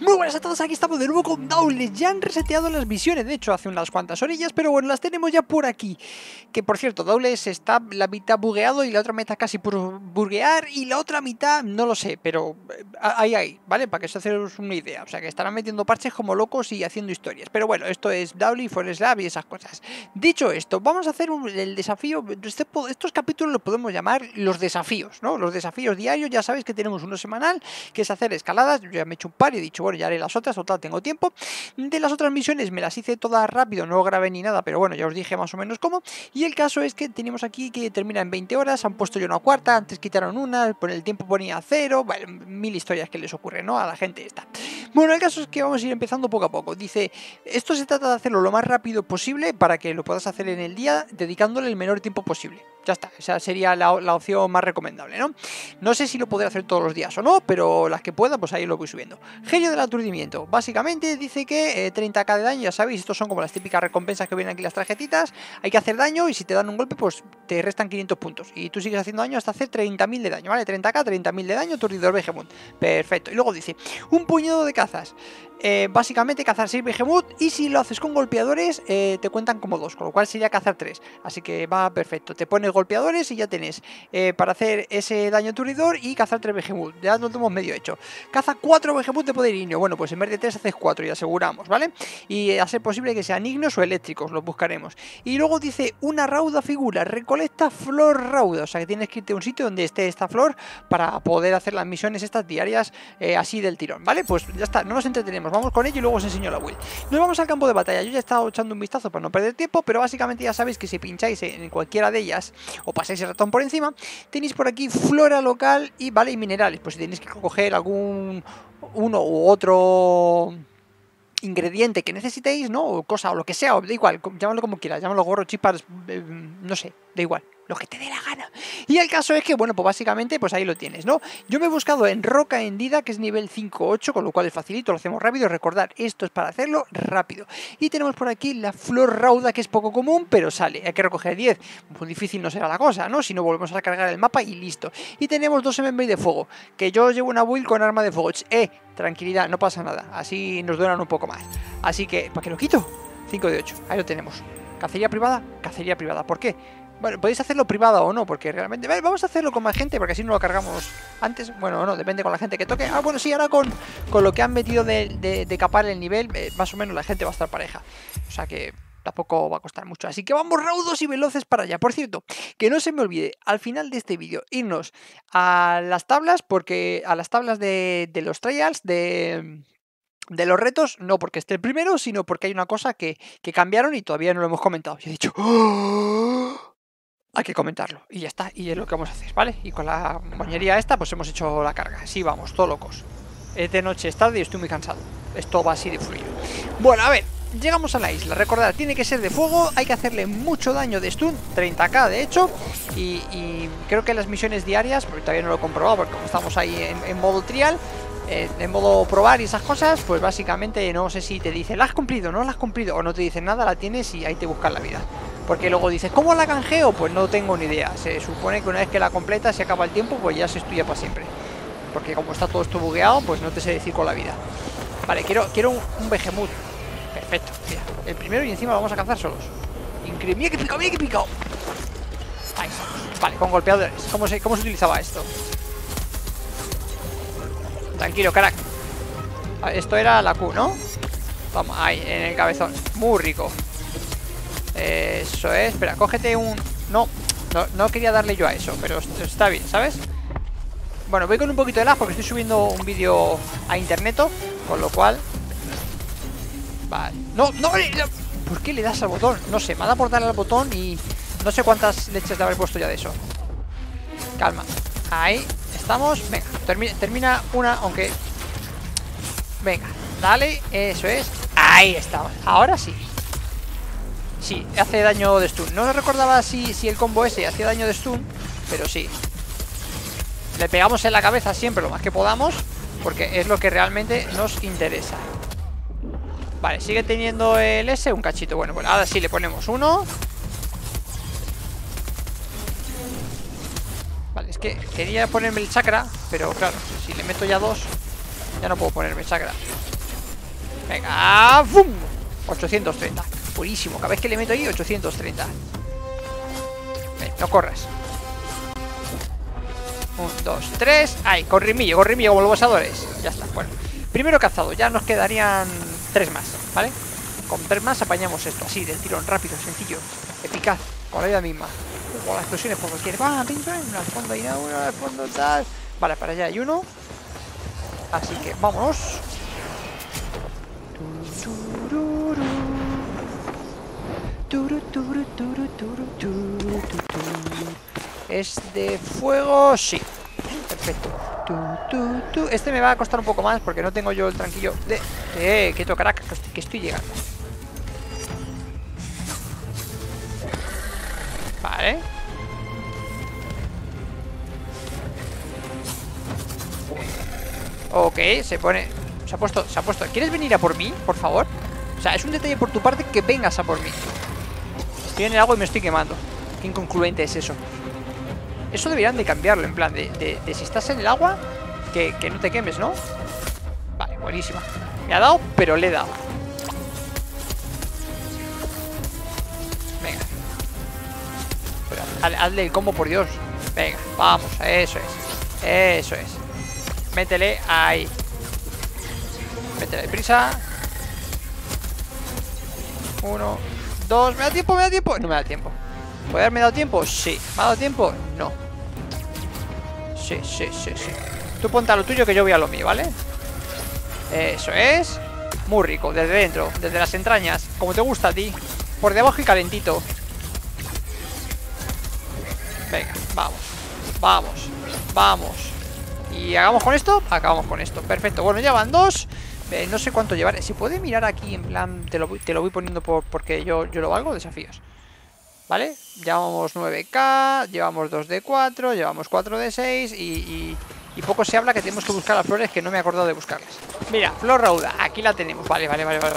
Muy buenas a todos, aquí estamos de nuevo con Dowles Ya han reseteado las misiones, de hecho hace unas cuantas orillas Pero bueno, las tenemos ya por aquí. Que por cierto, Dowles está la mitad bugueado y la otra mitad casi por buguear Y la otra mitad, no lo sé, pero eh, ahí, ahí, ¿vale? Para que os haceros una idea. O sea, que estarán metiendo parches como locos y haciendo historias. Pero bueno, esto es Dowley, Forest Lab y esas cosas. Dicho esto, vamos a hacer el desafío este Estos capítulos los podemos llamar los desafíos, ¿no? Los desafíos diarios, ya sabéis que tenemos uno semanal Que es hacer escaladas, yo ya me he hecho un par y he dicho, bueno, ya haré las otras, total, tengo tiempo. De las otras misiones me las hice todas rápido, no grabé ni nada, pero bueno, ya os dije más o menos cómo. Y el caso es que tenemos aquí que termina en 20 horas, han puesto yo una cuarta, antes quitaron una, por el tiempo ponía cero, bueno, mil historias que les ocurren, ¿no? A la gente esta. Bueno, el caso es que vamos a ir empezando poco a poco. Dice, esto se trata de hacerlo lo más rápido posible para que lo puedas hacer en el día dedicándole el menor tiempo posible. Ya está, esa sería la, opción más recomendable, ¿no? No sé si lo podré hacer todos los días o no, pero las que pueda, pues ahí lo voy subiendo. Genio del aturdimiento. Básicamente dice que 30k eh, de daño, ya sabéis, estos son como las típicas recompensas que vienen aquí las tarjetitas. Hay que hacer daño y si te dan un golpe, pues te restan 500 puntos. Y tú sigues haciendo daño hasta hacer 30.000 de daño, ¿vale? 30k, 30.000 de daño, aturdidor Behemoth. Perfecto. Y luego dice, un puñado de cazas. Eh, básicamente cazar 6 Behemoth y si lo haces con golpeadores eh, te cuentan como 2, con lo cual sería cazar 3. Así que va perfecto. Te pones golpeadores y ya tenés eh, para hacer ese daño aturdidor y cazar 3 Behemoth. Ya lo tenemos medio hecho. Caza 4 Behemoth de poder ignio. Bueno, pues en vez de 3 haces 4 y aseguramos, ¿vale? Y a ser posible que sean ignos o eléctricos, los buscaremos. Y luego dice una rauda figura, recolecta flor rauda. O sea que tienes que irte a un sitio donde esté esta flor para poder hacer las misiones estas diarias así del tirón, ¿vale? Pues ya está, no nos entretenemos vamos con ello y luego os enseño la Will. Nos vamos al campo de batalla, yo ya he estado echando un vistazo para no perder tiempo, pero básicamente ya sabéis que si pincháis en cualquiera de ellas o pasáis el ratón por encima, tenéis por aquí flora local y vale y minerales, pues si tenéis que coger algún uno u otro ingrediente que necesitéis, ¿no? O cosa o lo que sea, da igual, llámalo como quieras, llámalo gorro, chipas, eh, no sé, da igual lo que te dé la gana. Y el caso es que, bueno, pues básicamente, pues ahí lo tienes, ¿no? Yo me he buscado en Roca Hendida, que es nivel 5-8, con lo cual es facilito, lo hacemos rápido. Recordar, esto es para hacerlo rápido. Y tenemos por aquí la flor rauda, que es poco común, pero sale. Hay que recoger 10. Muy difícil no será la cosa, ¿no? Si no, volvemos a cargar el mapa y listo. Y tenemos dos MMB de fuego, que yo llevo una build con arma de fuego. Eh, tranquilidad, no pasa nada. Así nos duran un poco más. Así que, ¿para qué lo quito? 5 de 8, ahí lo tenemos. Cacería privada, cacería privada. ¿Por qué? Bueno, podéis hacerlo privado o no, porque realmente... Vamos a hacerlo con más gente, porque así no lo cargamos antes. Bueno, no, depende con la gente que toque. Ah, bueno, sí, ahora con, con lo que han metido de, de, capar el nivel, eh, más o menos la gente va a estar pareja. O sea que tampoco va a costar mucho. Así que vamos raudos y veloces para allá. Por cierto, que no se me olvide al final de este vídeo irnos a las tablas, porque a las tablas de, de los trials, de, de los retos, no porque esté el primero, sino porque hay una cosa que, que cambiaron y todavía no lo hemos comentado. Y he dicho, ¡Oh! Hay que comentarlo. Y ya está, y es lo que vamos a hacer, ¿vale? Y con la moñería esta, pues hemos hecho la carga. Sí, vamos, todos locos. Es de noche, es tarde y estoy muy cansado. Esto va así de fluido. Bueno, a ver, llegamos a la isla. Recordad, tiene que ser de fuego, hay que hacerle mucho daño de stun, 30k de hecho. Y, creo que las misiones diarias, porque todavía no lo he comprobado, porque como estamos ahí en, modo trial, eh, en modo probar y esas cosas, pues básicamente no sé si te dice, la has cumplido, no la has cumplido, o no te dice nada, la tienes y ahí te buscas la vida. Porque luego dices, ¿cómo la canjeo? Pues no tengo ni idea. Se supone que una vez que la completa, se acaba el tiempo, pues ya se estudia para siempre. Porque como está todo esto bugueado, pues no te sé decir con la vida. Vale, quiero, quiero un, un. Perfecto, mira. El primero y encima lo vamos a cazar solos. Increíble. Mira que picado, mira que. Ahí estamos. Vale, con golpeadores. ¿Cómo se, cómo se utilizaba esto? Tranquilo, crack. Esto era la Q, ¿no? Vamos, ahí, en el cabezón. Muy rico. Eso es, espera, cógete un... No, no, quería darle yo a eso, pero está bien, ¿sabes? Bueno, voy con un poquito de lag porque estoy subiendo un vídeo a internet, con lo cual... Vale. No, no, ¿por qué le das al botón? No sé, me ha dado por darle al botón y no sé cuántas leches de haber puesto ya de eso. Calma. Ahí estamos. Venga, termina, termina una, aunque... Venga, dale, eso es. Ahí estamos. Ahora sí. Sí, hace daño de stun. No recordaba si, si el combo ese hacía daño de stun, pero sí. Le pegamos en la cabeza siempre lo más que podamos, porque es lo que realmente nos interesa. Vale, sigue teniendo el S un cachito. Bueno, bueno, ahora sí le ponemos uno. Vale, es que quería ponerme el chakra, pero claro, si le meto ya dos... Ya no puedo ponerme, sagra. Venga, ¡fum! 830. Buenísimo. Cada vez que le meto ahí, 830. Ven, no corras. Un, dos, tres. Ahí, corrimillo, corrimillo como los bosadores. Ya está, bueno. Primero cazado, ya nos quedarían tres más, ¿vale? Con tres más apañamos esto, así, del tirón, rápido, sencillo, eficaz, con la vida misma. O las explosiones por cualquier. ¡Ah, ping, Al fondo hay uno, al fondo tal. Vale, para allá hay uno. Así que vámonos. ¿Es de fuego? Sí. Perfecto. Este me va a costar un poco más porque no tengo yo el tranquillo de... Eh, quieto, caraca, que estoy llegando. Vale. Ok, se pone... Se ha puesto... Se ha puesto... ¿Quieres venir a por mí, por favor? O sea, es un detalle por tu parte que vengas a por mí. Estoy en el agua y me estoy quemando. Qué inconcluente es eso. Eso deberían de cambiarlo, en plan, de, si estás en el agua, que, no te quemes, ¿no? Vale, buenísima. Me ha dado, pero le he dado. Venga. hazle el combo, por Dios. Venga, vamos, eso es. Eso es. Métele ahí. Métele prisa. Uno, dos. ¿Me da tiempo? ¿Me da tiempo? No me da tiempo. ¿Puede haberme dado tiempo? Sí. ¿Me ha dado tiempo? No. Sí, sí, sí, sí. Tú ponte a lo tuyo que yo voy a lo mío, ¿vale? Eso es. Muy rico, desde dentro, desde las entrañas. Como te gusta a ti. Por debajo y calentito. Venga, vamos. Vamos. Vamos. Y hagamos con esto. Acabamos con esto. Perfecto. Bueno, ya van dos. Eh, no sé cuánto llevar. Si puede mirar aquí, en plan, te lo, te lo voy poniendo por, porque yo, yo lo valgo. Desafíos. ¿Vale? Llevamos 9k, llevamos 2 de 4, llevamos 4 de 6 y, y, poco se habla que tenemos que buscar las flores que no me he acordado de buscarlas. Mira, flor rauda, aquí la tenemos. Vale, vale, vale, vale.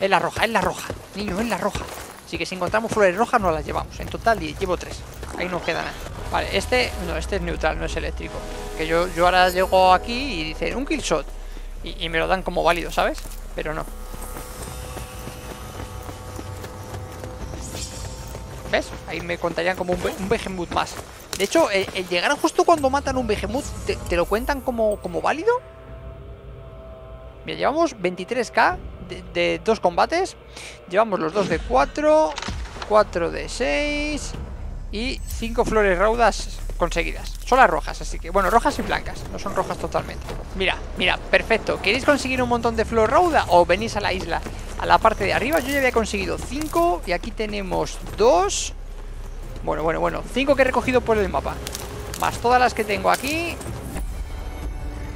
Es la roja, es la roja. Niño, es la roja. Así que si encontramos flores rojas nos las llevamos. En total llevo 3. Ahí no queda nada. Vale, este, no, este es neutral, no es eléctrico. Que yo, yo ahora llego aquí y dicen un kill shot. Y, me lo dan como válido, ¿sabes? Pero no. Ahí me contarían como un, un más. De hecho, el, llegar justo cuando matan un Behemoth, ¿te, lo cuentan como, como válido? Mira, llevamos 23k de, dos combates. Llevamos los dos de 4, 4 de 6 y 5 flores raudas conseguidas. Son las rojas, así que, bueno, rojas y blancas, no son rojas totalmente. Mira, mira, perfecto. ¿Queréis conseguir un montón de flor rauda o venís a la isla? A la parte de arriba yo ya había conseguido 5 y aquí tenemos 2. Bueno, bueno, bueno, 5 que he recogido por el mapa. Más todas las que tengo aquí.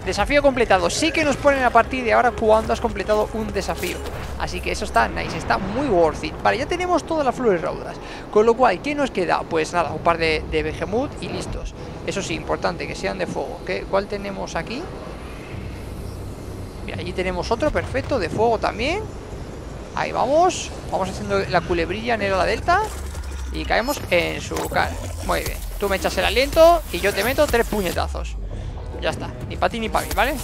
Desafío completado. Sí que nos ponen a partir de ahora cuando has completado un desafío. Así que eso está nice, está muy worth it. Vale, ya tenemos todas las flores raudas. Con lo cual, ¿qué nos queda? Pues nada, un par de, de Behemoth y listos. Eso sí, importante, que sean de fuego. ¿Qué, ¿Cuál tenemos aquí? Mira, allí tenemos otro, perfecto, de fuego también. Ahí vamos. Vamos haciendo la culebrilla en la delta. Y caemos en su cara. Muy bien. Tú me echas el aliento y yo te meto tres puñetazos. Ya está. Ni para ti ni para mí, ¿vale?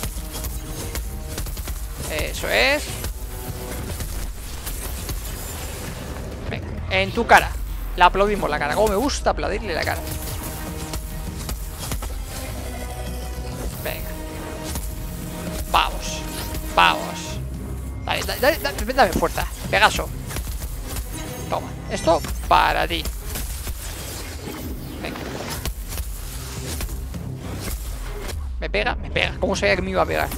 Eso es. En tu cara. La aplaudimos la cara. Como me gusta aplaudirle la cara. Venga. Vamos. Vamos. Dale, dale, dale, dame fuerza. Pegaso. Toma. Esto para ti. Venga. ¿Me pega? Me pega. ¿Cómo sabía que me iba a pegar?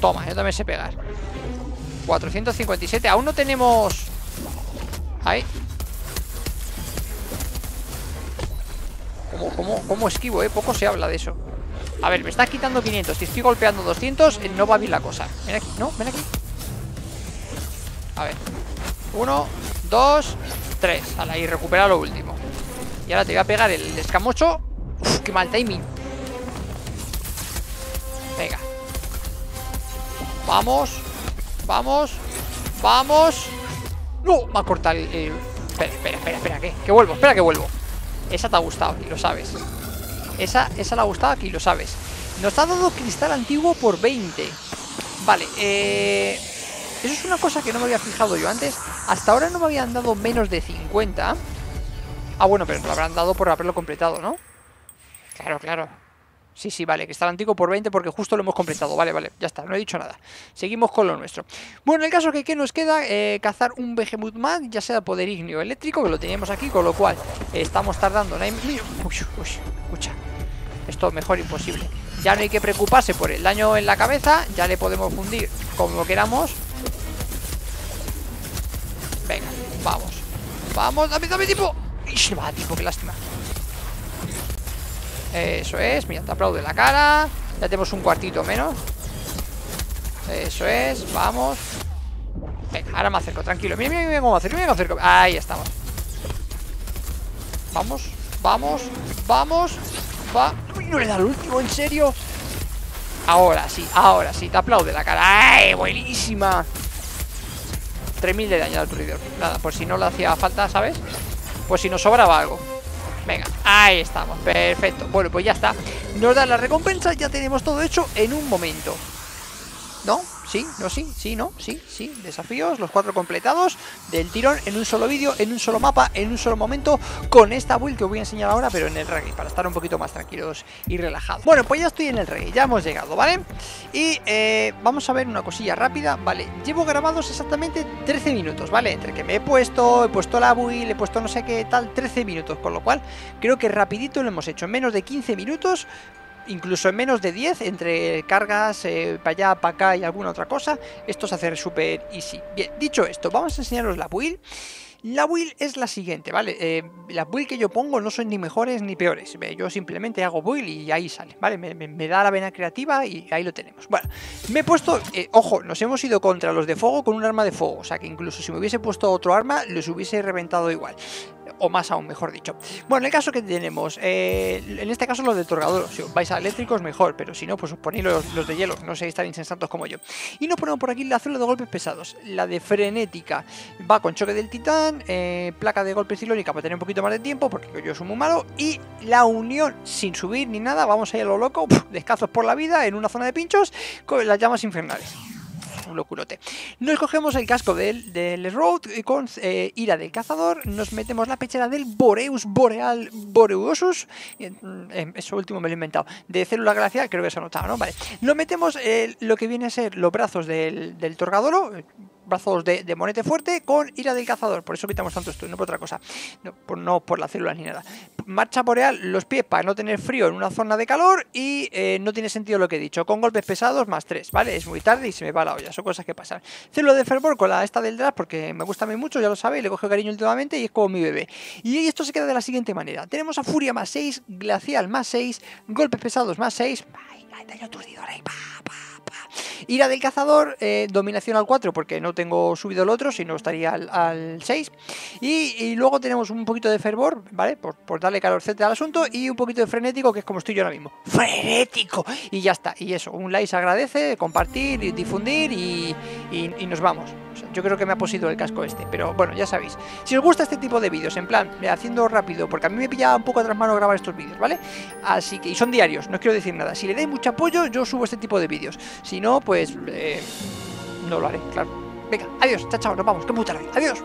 Toma, yo también sé pegar 457, aún no tenemos Ahí. ¿Cómo, cómo, cómo esquivo, eh? Poco se habla de eso. A ver, me está quitando 500 Si estoy golpeando 200, eh, no va bien la cosa. Ven aquí, no, ven aquí. A ver. Uno, dos, tres. Ahí, recupera lo último. Y ahora te voy a pegar el escamocho. Uf, qué mal timing. Venga. Vamos Vamos Vamos No, me ha cortado el, Espera, espera, espera, espera ¿qué? Que vuelvo, espera que vuelvo Esa te ha gustado, y lo sabes Esa, esa le ha gustado, aquí lo sabes Nos ha dado cristal antiguo por 20. Vale, eh... Eso es una cosa que no me había fijado yo antes. Hasta ahora no me habían dado menos de 50. Ah, bueno, pero lo habrán dado por haberlo completado, ¿no? Claro, claro. Sí, sí, vale, cristal antiguo por 20 porque justo lo hemos completado. Vale, vale, ya está, no he dicho nada. Seguimos con lo nuestro. Bueno, en el caso que ¿qué nos queda? Eh, cazar un Behemoth Man, ya sea poder ignio eléctrico, que lo teníamos aquí, con lo cual estamos tardando... Uy, uy, escucha. Esto mejor imposible. Ya no hay que preocuparse por el daño en la cabeza, ya le podemos fundir como queramos. Venga, vamos Vamos, dame, dame tipo se va, tipo, qué lástima Eso es, mira, te aplaudo en la cara. Ya tenemos un cuartito menos. Eso es, vamos. Venga, ahora me acerco, tranquilo. Mira, mira, mira cómo me acerco, mira cómo me acerco. Ahí estamos. Vamos, vamos, vamos. Va. No le da el último, ¿en serio? Ahora sí, ahora sí, te aplaude la cara. ¡Ay, buenísima! 3000 de daño al aturdidor. Nada, por si no le hacía falta, ¿sabes? Pues si nos sobraba algo Venga, ahí estamos, perfecto. Bueno, pues ya está. Nos da la recompensa, ya tenemos todo hecho en un momento ¿No? Sí, no, sí, sí, no, sí, sí Desafíos, los cuatro completados Del tirón, en un solo vídeo, en un solo mapa En un solo momento, con esta build que os voy a enseñar ahora Pero en el reggae, para estar un poquito más tranquilos y relajados Bueno, pues ya estoy en el reggae, ya hemos llegado, ¿vale? Y eh, vamos a ver una cosilla rápida Vale, llevo grabados exactamente 13 minutos, ¿vale? Entre que me he puesto, he puesto la build, he puesto no sé qué tal 13 minutos, con lo cual creo que rapidito lo hemos hecho En menos de 15 minutos incluso en menos de 10, entre cargas, eh, para allá, para acá y alguna otra cosa, esto se hace súper easy. Bien, dicho esto, vamos a enseñaros la build. La build es la siguiente, ¿vale? Eh, las build que yo pongo no son ni mejores ni peores. Yo simplemente hago build y ahí sale, ¿vale? Me, da la vena creativa y ahí lo tenemos. Bueno, me he puesto... Eh, ojo, nos hemos ido contra los de fuego con un arma de fuego. O sea que incluso si me hubiese puesto otro arma, los hubiese reventado igual o más aún, mejor dicho. Bueno, en el caso que tenemos, eh, en este caso los de si vais a eléctricos mejor, pero si no, pues os ponéis los, de hielo, no seáis tan insensatos como yo. Y nos ponemos por aquí la azul de golpes pesados, la de frenética, va con choque del titán, eh, placa de golpes cilónica para tener un poquito más de tiempo, porque yo soy muy malo, y la unión sin subir ni nada, vamos a ir a lo loco, descalzos por la vida, en una zona de pinchos, con las llamas infernales un locurote. Nos cogemos el casco del, del Road con eh, ira del cazador, nos metemos la pechera del Boreus Boreal Boreuosus, mm, eso último me lo he inventado, de célula glacial, creo que se ha notado, ¿no? Vale, nos metemos eh, lo que viene a ser los brazos del, del Torgadoro, brazos de, monete fuerte con ira del cazador. Por eso quitamos tanto esto, no por otra cosa. No por, no por las células ni nada. Marcha boreal, los pies para no tener frío en una zona de calor y eh, no tiene sentido lo que he dicho. Con golpes pesados más 3, ¿vale? Es muy tarde y se me va la olla, son cosas que pasan. Célula de fervor con la esta del draft porque me gusta a mí mucho, ya lo sabéis, le coge cariño últimamente y es como mi bebé. Y esto se queda de la siguiente manera. Tenemos a furia más 6, glacial más 6, golpes pesados más 6. ¡Ay, daño aturdidor! Ira del cazador, eh, dominación al 4 porque no tengo subido el otro, si no estaría al, 6. Y, luego tenemos un poquito de fervor, ¿vale? Por, por darle calorcete al asunto y un poquito de frenético, que es como estoy yo ahora mismo. ¡Frenético! Y ya está. Y eso, un like se agradece, compartir, difundir y, y, nos vamos. Yo creo que me ha posido el casco este, pero bueno, ya sabéis. Si os gusta este tipo de vídeos, en plan, haciendo rápido, porque a mí me pilla un poco atrás mano grabar estos vídeos, ¿vale? Así que, y son diarios, no quiero decir nada. Si le dais mucho apoyo, yo subo este tipo de vídeos. Si no, pues eh, no lo haré, claro. Venga, adiós, chao, chao, nos vamos, que mucha Adiós.